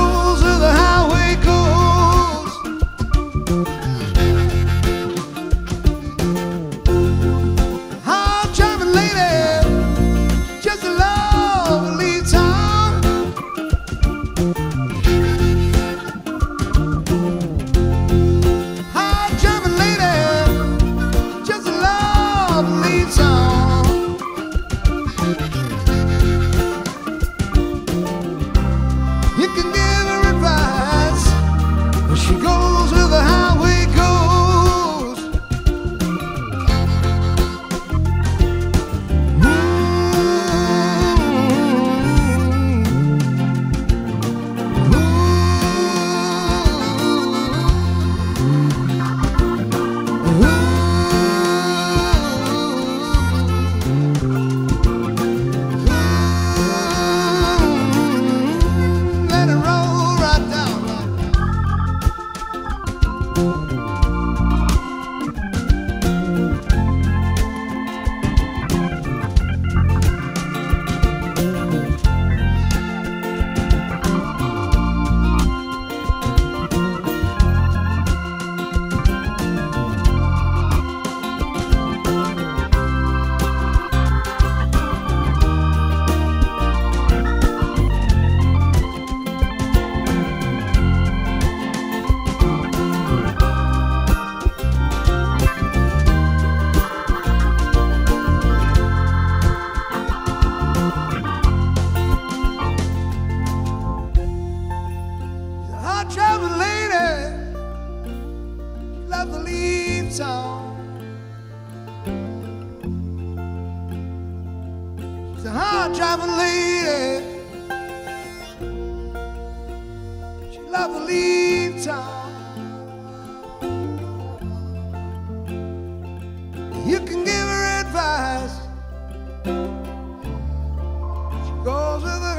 losing. town. She's a hard driving lady. She loves to leave town. You can give her advice. She goes with